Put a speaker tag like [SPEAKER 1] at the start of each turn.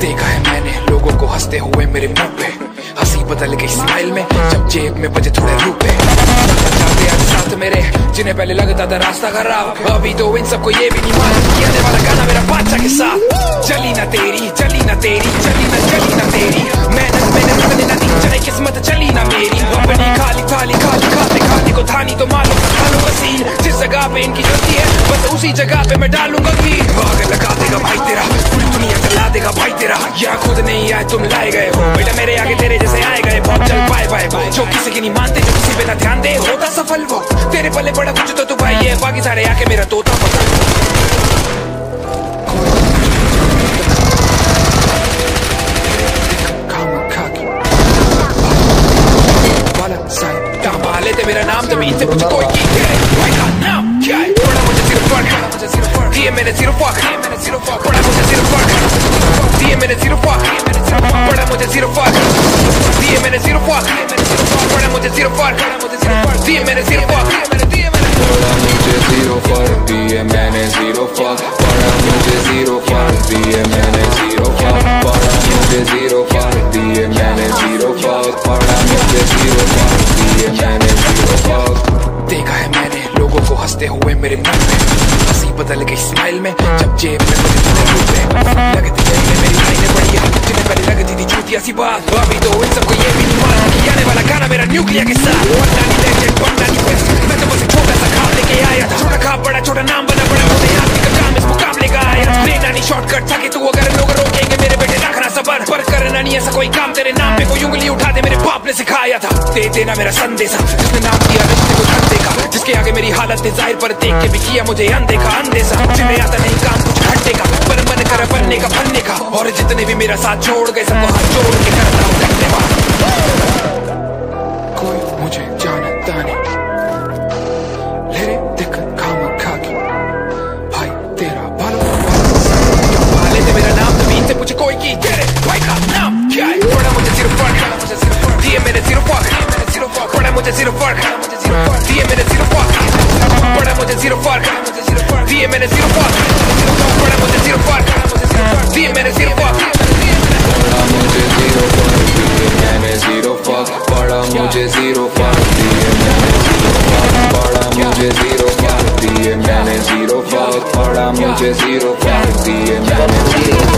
[SPEAKER 1] देखा है मैंने लोगों को हँसते हुए मेरे मुँह पे। हँसी बदल गई स्माइल में जब जेब में बजे थोड़े रूपे जाते आज साथ मेरे जिन्हें पहले लगता था रास्ता खराब। अभी तो इन सबको ये भी नहीं मालूम कि आने वाला गाना मेरा बादशाह के साथ। चली ना तेरी चली ना तेरी चली ना चली ना तेरी। मेहनत मेहनत मैंने ना दी चले किस्मत चली ना मेरी। अपनी खाली खाली खाली खाते खाते को थानी तो मालूम था, था, जिस जगह पे इनकी गलती है बस उसी जगह पे मैं डालूँगा की खुद तुम लाए गए हो। बेटा मेरे आगे तेरे जैसे आए गए बहुत चल पाए बाय बाय जो किसी की नहीं मानते जो किसी पे ना ध्यान दे होता सफल वो। तेरे पल्ले बड़ा कुछ तो तू भाई है बाकी सारे आके मेरा तोता पता लेते मेरा नाम तभी इनसे मुझे कोई की है। नाम क्या है? बड़ा मुझे सिर्फ़ फ़र्क दिए मैंने सिर्फ़ फ़र्क बड़ा मुझे सिर्फ़ फ़र्क दिए मैंने सिर्फ़ फ़र्क बड़ा मुझे सिर्फ़ फ़र्क दिए मैंने सिर्फ़ फ़र्क बड़ा मुझे सिर्फ़ फ़र्क दिए मैंने सिर्फ़ फ़र्क
[SPEAKER 2] बड़ा मुझे ज़ीरो फ़र्क दिए मैंने ज़ीरो फ़र्क बड़ा मुझे ज़ीरो फ़र्क दिए मैंने ज़ीरो फ़र्क बड़ा मुझे ज़ीरो फ़र्क दिए मैंने ज़ीरो फ़र्क बड़ा मुझे ज़ीरो फ़र्क दिए मैंने ज़ीरो फ़र्क
[SPEAKER 1] देखा है मैंने लोगों को हँसते हुए मेरे मुँह में हँसी बदल गई स्माइल में, जब जेब में रुपए लगती है मेरी लाइनें बढ़िया जिन्हें पहले लगती थी छूटिया सी बात। अभी तो इन सबको ये भी नहीं मालूम कि आने वाला गाना मेरा न्यूक्लियर के साथ। बनना लेजेंड बनना बेस्ट मैं तो बस एक छोटा सा खाप लेके आया। छोटा खाप बड़ा, छोटा नाम बना, बड़ा होते आदमी का काम इस मुकाबले का आया। लेना नहीं शॉर्टकट था कि तू अगर नहीं ऐसा कोई काम तेरे नाम पे कोई उंगली उठा दे मेरे बाप ने सिखाया था दे देना मेरा संदेशा जिसने नाम दिया रिश्ते को धन देखा जिसके आगे मेरी हालत ने ज़ाहिर पर देख के भी किया मुझे अनदेखा अंदेशा जिन्हें आता नहीं काम कुछ घंटे का पर मन कर बनने का बनने का और जितने भी मेरा साथ छोड़ गए सबको हाथ जोड़ के करता हूँ धन्यवाद कोई मुझे जानता नहीं दिख खाम to the park. 10 minutes to the park. Burn out, just to the fuck. 10 minutes to the fuck. Burn out, just to the park. 10 minutes to the park. Burn out, just to the park. 10 minutes to the fuck. मुझे zero फर्क दिए मैंने zero फर्क पड़ा मुझे zero फर्क दिए मैंने जीरो पड़ा मुझे जीरो फर्क दिए मैंने जीरो